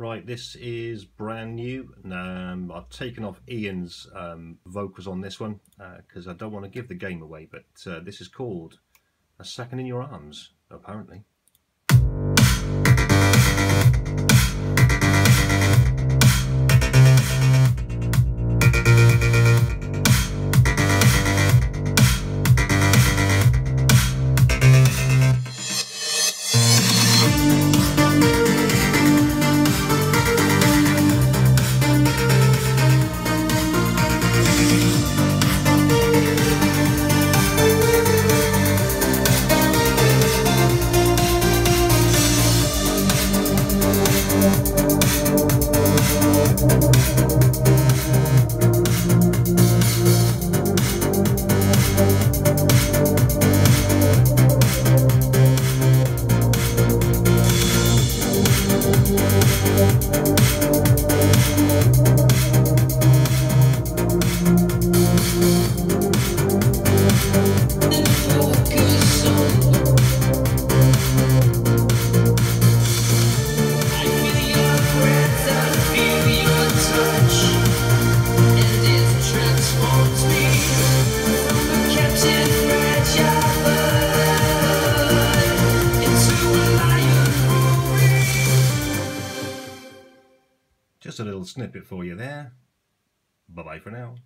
Right, this is brand new. Um, I've taken off Ian's um, vocals on this one because uh, I don't want to give the game away, but uh, this is called A Second in Your Arms, apparently. Música Just a little snippet for you there. Bye bye for now.